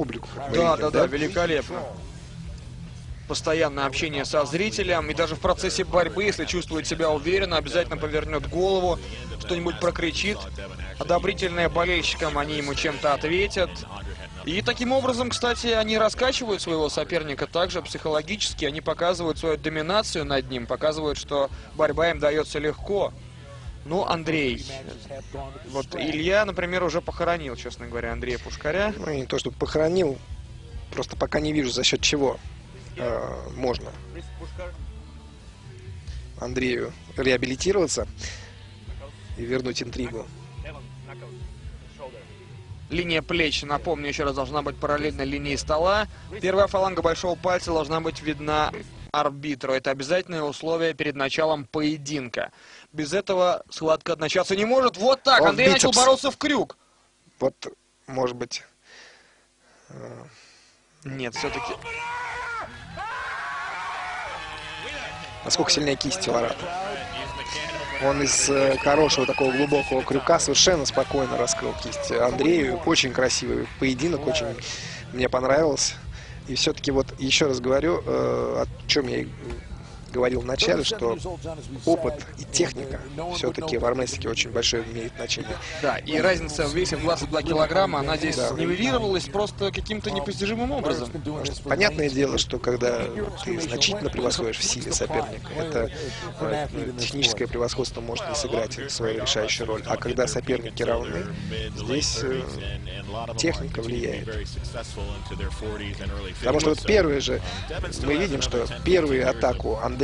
публику. Да, видим, да, да, великолепно. Постоянное общение со зрителем, и даже в процессе борьбы, если чувствует себя уверенно, обязательно повернет голову, что-нибудь прокричит. Одобрительные болельщикам, они ему чем-то ответят. И таким образом, кстати, они раскачивают своего соперника также психологически, они показывают свою доминацию над ним, показывают, что борьба им дается легко. Ну, Андрей, вот Илья, например, уже похоронил, честно говоря, Андрея Пушкаря. Ну, не то, чтобы похоронил, просто пока не вижу, за счет чего э, можно Андрею реабилитироваться и вернуть интригу. Линия плеч, напомню, еще раз, должна быть параллельно линии стола. Первая фаланга большого пальца должна быть видна арбитру. Это обязательное условие перед началом поединка. Без этого схватка начаться не может. Вот так, О, Андрей начал бицепс. бороться в крюк. Вот, может быть, Нет, все-таки... насколько сильнее кисти Ларата. Он из э, хорошего такого глубокого крюка совершенно спокойно раскрыл кисть Андрею. Очень красивый поединок, очень мне понравился. И все-таки вот еще раз говорю, э, о чем я говорил в начале, что опыт и техника все-таки в армрестлинге очень большое имеет значение. Да, и разница в весе в 22 килограмма, она здесь Да. нивелировалась просто каким-то непостижимым образом. Понятное дело, что когда ты значительно превосходишь в силе соперника, это э, техническое превосходство может не сыграть свою решающую роль. А когда соперники равны, здесь э, техника влияет. Потому что вот первые же, мы видим, что первую атаку Андрея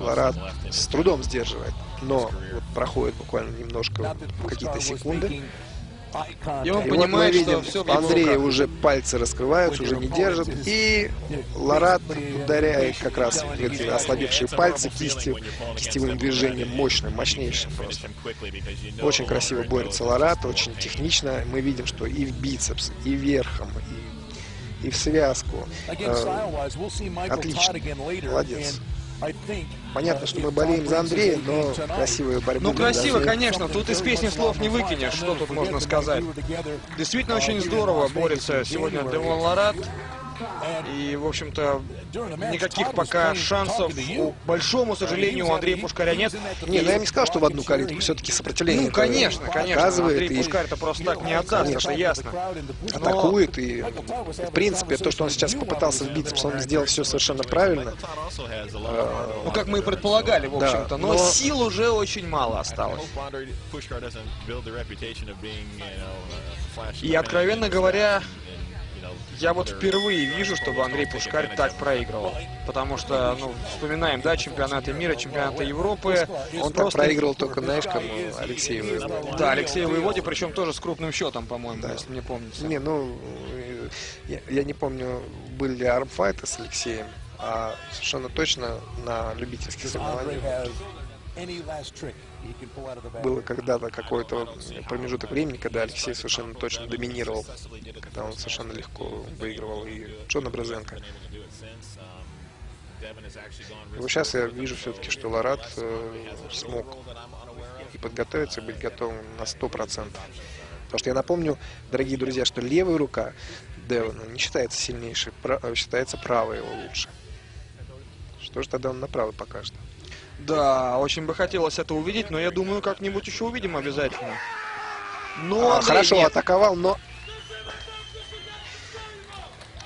Ларат с трудом сдерживает. Но вот проходит буквально немножко, какие-то секунды. И он И вот мы понимает, что видим, его Андрея уже пальцы раскрываются, уже не держит. И Ларат ударяет как раз эти ослабевшие пальцы кистью, кистевым движением мощным, мощнейшим просто. Очень красиво борется Ларат, очень технично. Мы видим, что и в бицепс, и верхом, и, и в связку. Э, отлично. Молодец. Понятно, что мы болеем за Андрея, но красивая борьба. Ну, красиво, конечно, тут из песни слов не выкинешь, что тут можно сказать. Действительно очень здорово борется сегодня Девон Ларат. И, в общем-то, никаких пока шансов, к большому сожалению, у Андрея Пушкаря нет. Не, ну я не сказал, что в одну калитку все-таки сопротивление. Ну, конечно, конечно, Оказывает Андрей и Пушкарь это просто так не отдаст, Конечно. это ясно. атакует. И, в принципе, то, что он сейчас попытался в бицепс, он сделал все совершенно правильно. Ну, как мы и предполагали, в Да, общем-то, но, но- сил уже очень мало осталось. И, откровенно говоря, я вот впервые вижу, чтобы Андрей Пушкарь так проигрывал. Потому что, ну, вспоминаем, да, чемпионаты мира, чемпионаты Европы. Он так просто- проигрывал только, знаешь, кому Алексееву. Да, Алексею Воеводе, причем тоже с крупным счетом, по-моему, если мне помнится. Не, ну, э, я, я не помню, были ли армфайты с Алексеем, а совершенно точно на любительских соревнованиях было когда-то какой-то промежуток времени, когда Алексей совершенно точно доминировал, когда он совершенно легко выигрывал и Джона Брезенко. И вот сейчас я вижу все-таки, что Ларат э, смог и подготовиться, и быть готовым на 100%. Потому что я напомню, дорогие друзья, что левая рука Девона не считается сильнейшей, считается правая его лучше. Что же тогда он на правой покажет? Да, очень бы хотелось это увидеть, но я думаю, как-нибудь еще увидим обязательно. Но А, Андрей хорошо нет. атаковал, но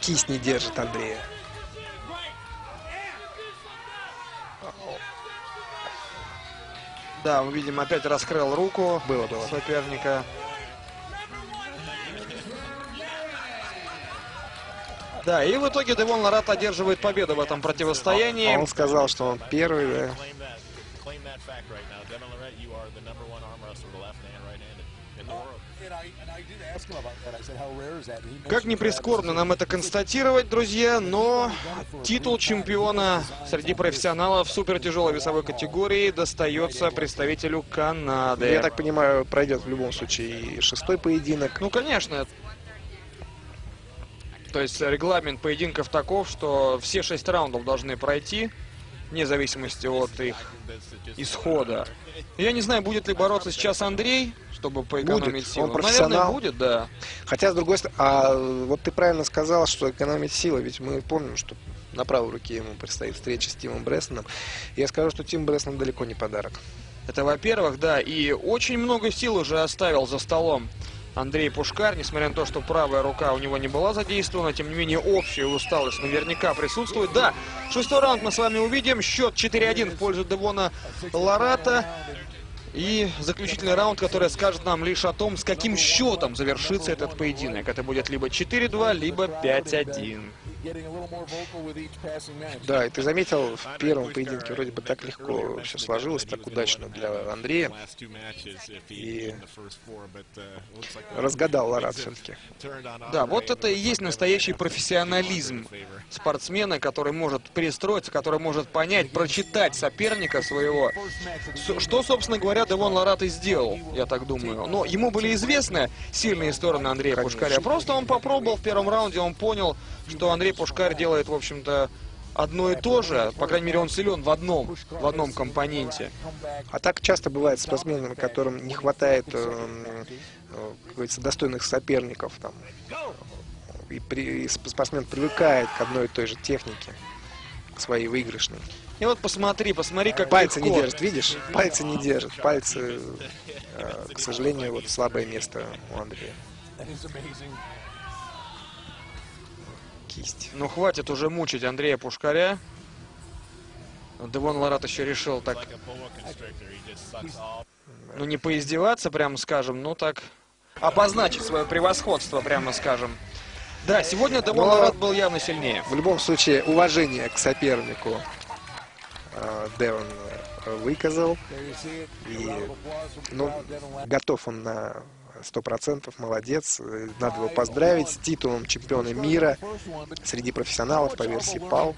кисть не держит Андрея. Да, мы видим, опять раскрыл руку Было, было. соперника. Да, и в итоге Девон Ларат одерживает победу в этом противостоянии. А он сказал, что он первый, да. Как ни прискорбно нам это констатировать, друзья, но титул чемпиона среди профессионалов супертяжелой весовой категории достается представителю Канады. Я так понимаю, пройдет в любом случае и шестой поединок. Ну, конечно. То есть регламент поединков таков, что все шесть раундов должны пройти. вне зависимости от их исхода. Я не знаю, будет ли бороться сейчас Андрей, чтобы поэкономить Будет. Он профессионал. Наверное, будет, да. Хотя, с другой стороны, а вот ты правильно сказал, что экономить силы, ведь мы помним, что на правой руке ему предстоит встреча с Тимом Бресноном. Я скажу, что Тим Бреснон далеко не подарок. Это во-первых, да, и очень много сил уже оставил за столом Андрей Пушкарь, несмотря на то, что правая рука у него не была задействована, тем не менее общая усталость наверняка присутствует. Да, шестой раунд мы с вами увидим, счет 4-1 в пользу Девона Ларата. И заключительный раунд, который скажет нам лишь о том, с каким счетом завершится этот поединок. Это будет либо 4-2, либо 5-1. Да, и ты заметил, в первом поединке вроде бы так легко все сложилось, так удачно для Андрея. И разгадал Ларат все-таки. Да, вот это и есть настоящий профессионализм спортсмена, который может перестроиться, который может понять, прочитать соперника своего. Что, собственно говоря, Девон Ларат и сделал, я так думаю. Но ему были известны сильные стороны Андрея. Пушкаря. Просто он попробовал в первом раунде, он понял, что Андрей Пушкарь делает, в общем-то, одно и то же. По крайней мере, он силен в одном, в одном компоненте. А так часто бывает с спортсменами, которым не хватает, э, э, как говорится, достойных соперников. Там. И, при- и сп- спортсмен привыкает к одной и той же технике, к своей выигрышной. И вот посмотри, посмотри, как Пальцы не легко. держит, видишь? Пальцы не держит. Пальцы, э, к сожалению, вот слабое место у Андрея. Кисть. Ну хватит уже мучить Андрея Пушкаря. Девон Ларат еще решил так, ну не поиздеваться, прямо скажем, ну так обозначить свое превосходство, прямо скажем. Да, сегодня Девон Но- Ларат был явно сильнее. В любом случае, уважение к сопернику э, Девон э, выказал. И, ну, готов он на сто процентов, молодец. Э, Надо его поздравить с титулом чемпиона мира среди профессионалов по версии ПАЛ,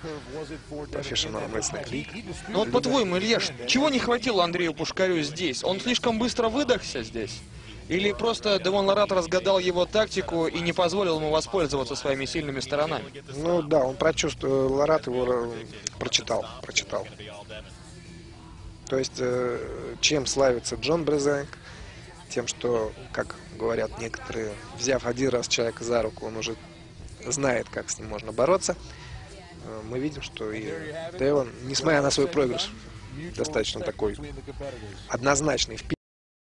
Professional Wrestling League. Ну вот по-твоему, Илья, чего не хватило Андрею Пушкарю здесь? Он слишком быстро выдохся здесь? Или просто Девон Ларат разгадал его тактику и не позволил ему воспользоваться своими сильными сторонами? Ну да, он прочувствовал, Ларат его э, прочитал, прочитал. То есть, э, чем славится Джон Брезенк? Тем, что, как говорят некоторые, взяв один раз человека за руку, он уже знает, как с ним можно бороться. Э, Мы видим, что и Дэвон, несмотря на свой проигрыш, достаточно такой однозначный